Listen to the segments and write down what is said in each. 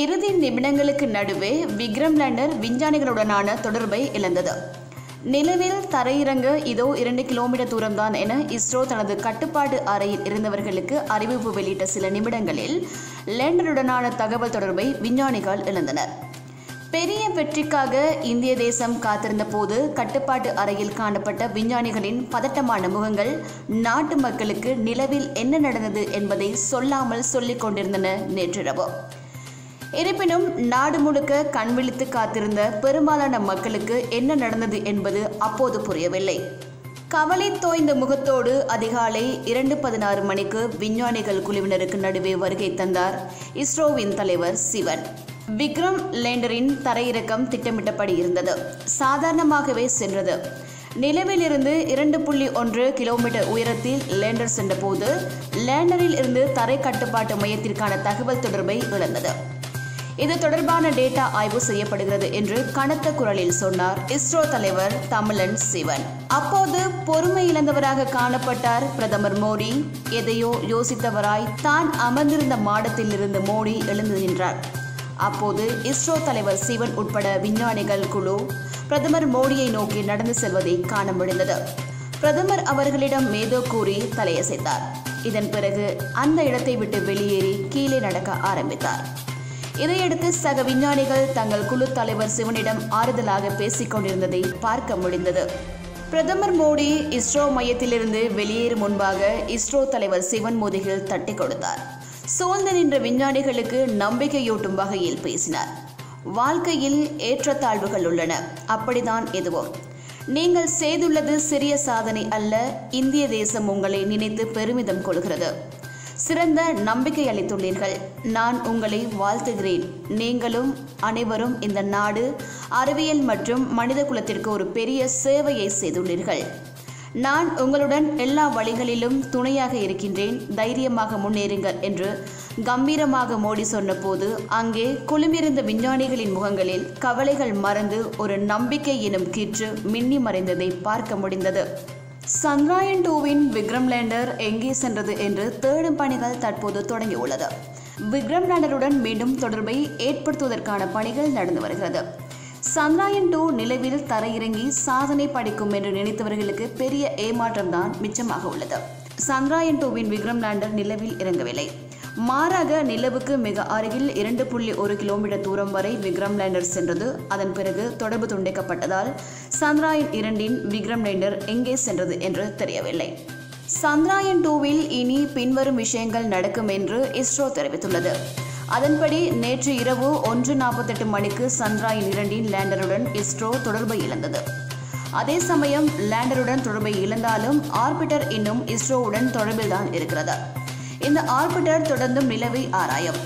இறுதி நிமிடங்களுக்கு நடுவே விக்ரம் லேண்டர் விஞ்ஞானிகளுடனான தொடர்பை இழந்தது. நிலவில் தரையிறங்க இதோ இரண்டு கிலோமீட்டர் தூரம்தான் என இஸ்ரோ தனது கட்டுப்பாட்டு அறையில் இருந்தவர்களுக்கு அறிவிப்பு வெளியிட்ட சில நிமிடங்களில் லேண்டருடனான தகவல் தொடர்பை விஞ்ஞானிகள் இழந்தனர். பெரிய வெற்றிக்காக இந்திய தேசம் காத்திருந்த போது கட்டுப்பாட்டு அறையில் காணப்பட்ட விஞ்ஞானிகளின் பதட்டமான முகங்கள் நாட்டு மக்களுக்கு நிலவில் என்ன நடந்தது என்பதை சொல்லாமல் சொல்லிக் கொண்டிருந்தன நேற்றிரவு. இருப்பினும் நாடு முழுக்க கண் விழித்து காத்திருந்த பெரும்பாலான மக்களுக்கு என்ன நடந்தது என்பது அப்போது புரியவில்லை. கவலை தோய்ந்த முகத்தோடு அதிகாலை இரண்டு பதினாறு மணிக்கு விஞ்ஞானிகள் குழுவினருக்கு நடுவே வருகை தந்தார் இஸ்ரோவின் தலைவர் சிவன். விக்ரம் லேண்டரின் தரையிறக்கம் திட்டமிட்டபடி இருந்தது. சாதாரணமாகவே சென்றது. நிலவிலிருந்து இரண்டு புள்ளி ஒன்று கிலோமீட்டர் உயரத்தில் லேண்டர் சென்றபோது லேண்டரில் இருந்து தரை கட்டுப்பாட்டு மையத்திற்கான தகவல் தொடர்பை இழந்தது. இது தொடர்பான டேட்டா ஆய்வு செய்யப்படுகிறது என்று கனத்த குரலில் சொன்னார் இஸ்ரோ தலைவர் தமிழன் சிவன். அப்போது பொறுமை இழந்தவராக காணப்பட்டார் பிரதமர் மோடி. எதையோ யோசித்தவராய் தான் அமர்ந்திருந்த மாடத்தில் இருந்து மோடி எழுந்து நின்றார். அப்போது இஸ்ரோ தலைவர் சிவன் உட்பட விஞ்ஞானிகள் குழு பிரதமர் மோடியை நோக்கி நடந்து செல்வதை காண முடிந்தது. பிரதமர் அவர்களிடம் மேதோ கூறி தலையசைத்தார். இதன் பிறகு அந்த இடத்தை விட்டு வெளியேறி கீழே நடக்க ஆரம்பித்தார். இதையடுத்து சக விஞ்ஞானிகள் தங்கள் குழு தலைவர் சிவனிடம் ஆறுதலாக பேசிக் கொண்டிருந்ததை பார்க்க முடிந்தது. பிரதமர் மோடி இஸ்ரோ மையத்திலிருந்து வெளியேறும் முன்பாக இஸ்ரோ தலைவர் சிவன் முதுகில் தட்டி கொடுத்தார். சோழ்ந்து நின்ற விஞ்ஞானிகளுக்கு நம்பிக்கையூட்டும் வகையில் பேசினார். வாழ்க்கையில் ஏற்றத்தாழ்வுகள் உள்ளன. அப்படிதான் எதுவும். நீங்கள் செய்துள்ளது சிறிய சாதனை அல்ல இந்திய தேசம் உங்களை நினைத்து பெருமிதம் கொள்கிறது. சிறந்த நம்பிக்கை அளித்துள்ளீர்கள். நான் உங்களை வாழ்த்துகிறேன். நீங்களும் அனைவரும் இந்த நாடு அறிவியல் மற்றும் மனித குலத்திற்கு ஒரு பெரிய சேவையை செய்துள்ளீர்கள். நான் உங்களுடன் எல்லா வழிகளிலும் துணையாக இருக்கின்றேன். தைரியமாக முன்னேறுங்கள் என்று கம்பீரமாக மோடி சொன்னபோது அங்கே குழுமிருந்த விஞ்ஞானிகளின் முகங்களில் கவலைகள் மறந்து ஒரு நம்பிக்கை எனும் கீற்று மின்னி மறைந்ததை பார்க்க முடிந்தது. சந்திராயன் டூவின் விக்ரம் லேண்டர் எங்கே சென்றது என்று தேடும் பணிகள் தற்போது தொடங்கியுள்ளது. விக்ரம் லேண்டருடன் மீண்டும் தொடர்பை ஏற்படுத்துவதற்கான பணிகள் நடந்து வருகிறது. சந்திராயன் டூ நிலவில் தரையிறங்கி சாதனை படைக்கும் என்று நினைத்தவர்களுக்கு பெரிய ஏமாற்றம்தான் மிச்சமாக உள்ளது. சந்திராயன் டூவின் விக்ரம் லேண்டர் நிலவில் இறங்கவில்லை. மாறாக நிலவுக்கு மிக அருகில் இரண்டு புள்ளி ஒரு கிலோமீட்டர் தூரம் வரை விக்ரம் லேண்டர் சென்றது. அதன் பிறகு தொடர்பு துண்டிக்கப்பட்டதால் சந்திராயன் இரண்டின் விக்ரம் லேண்டர் எங்கே சென்றது என்று தெரியவில்லை. சந்திராயன் டூவில் இனி பின்வரும் விஷயங்கள் நடக்கும் என்று இஸ்ரோ தெரிவித்துள்ளது. அதன்படி நேற்று இரவு ஒன்று நாற்பத்தெட்டு மணிக்கு சந்திராயன் இரண்டின் லேண்டருடன் இஸ்ரோ தொடர்பை இழந்தது. அதே சமயம் லேண்டருடன் தொடர்பை இழந்தாலும் ஆர்பிட்டர் இன்னும் இஸ்ரோவுடன் தொடர்பில்தான் இருக்கிறது. இந்த ஆர்பிட்டர் தொடர்ந்தும் நிலவை ஆராயும்.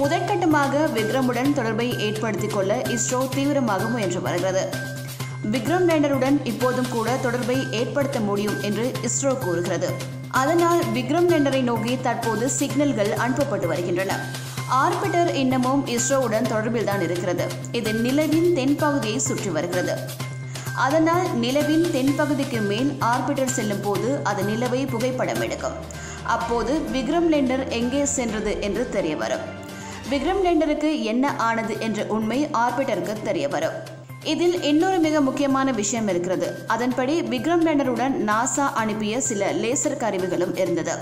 முதற்கட்டமாக விக்ரமுடன் தொடர்பை ஏற்படுத்திக் கொள்ள இஸ்ரோ தீவிரமாக முயன்று வருகிறது. விக்ரம் லேண்டருடன் இப்போதும் கூட தொடர்பை ஏற்படுத்த முடியும் என்று இஸ்ரோ கூறுகிறது. அதனால் விக்ரம் லேண்டரை நோக்கி தற்போது சிக்னல்கள் அனுப்பப்பட்டு வருகின்றன. ஆர்பிட்டர் இன்னமும் இஸ்ரோவுடன் தொடர்பில் தான் இருக்கிறது. இது நிலவின் தென்பகுதியை சுற்றி வருகிறது. அதனால் நிலவின் தென்பகுதிக்கு மேல் ஆர்பிட்டர் செல்லும் போது அது நிலவை புகைப்படம் எடுக்கும். அப்போது விக்ரம் லேண்டர் எங்கே சென்றது என்று தெரிய வரும். விக்ரம் லேண்டருக்கு என்ன ஆனது என்ற உண்மை ஆர்பிட்டருக்கு தெரிய வரும். இதில் இன்னொரு மிக முக்கியமான விஷயம் இருக்கிறது. அதன்படி விக்ரம் லேண்டருடன் நாசா அனுப்பிய சில லேசர் கருவிகளும் இருந்தது.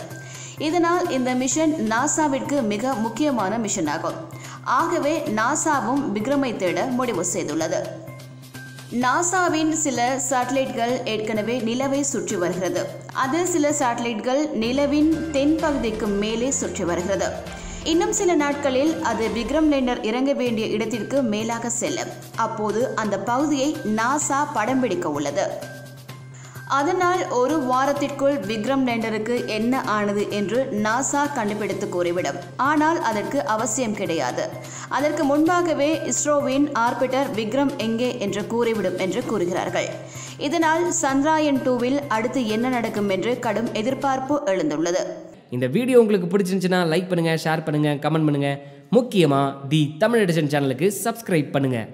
இதனால் இந்த மிஷன் நாசாவிற்கு மிக முக்கியமான மிஷன் ஆகும் ஆகவே நாசாவும் விக்ரமை தேட முடிவு செய்துள்ளது. நாசாவின் சில சேட்டலைட்கள் ஏற்கனவே நிலவை சுற்றி வருகிறது. அது சில சேட்டலைட்கள் நிலவின் தென்பகுதிக்கு மேலே சுற்றி வருகிறது. இன்னும் சில நாட்களில் அது விக்ரம் லேண்டர் இறங்க வேண்டிய இடத்திற்கு மேலாக செல்லும். அப்போது அந்த பகுதியை நாசா படம் பிடிக்க உள்ளது. அதனால் ஒரு வாரத்திற்குள் விக்ரம் லேண்டருக்கு என்ன ஆனது என்று நாசா கண்டுபிடித்து கூறிவிடும். ஆனால் அதற்கு அவசியம் கிடையாது. அதற்கு முன்பாகவே இஸ்ரோவின் ஆர்பிட்டர் விக்ரம் எங்கே என்று கூறிவிடும் என்று கூறுகிறார்கள். இதனால் சந்திராயன் டூவில் அடுத்து என்ன நடக்கும் என்று கடும் எதிர்பார்ப்பு எழுந்துள்ளது. இந்த வீடியோ உங்களுக்கு பிடிச்சிருந்துச்சுன்னா லைக் பண்ணுங்கள் ஷேர் பண்ணுங்கள் கமெண்ட் பண்ணுங்கள் முக்கியமாக தி தமிழ் எடிஷன் சேனலுக்கு சப்ஸ்கிரைப் பண்ணுங்கள்